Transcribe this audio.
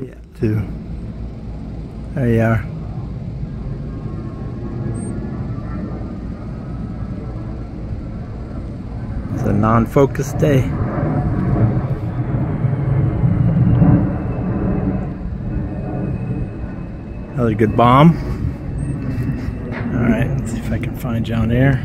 Yeah, two. There you are. It's a non-focused day. Another good bomb. All right, let's see if I can find John Air.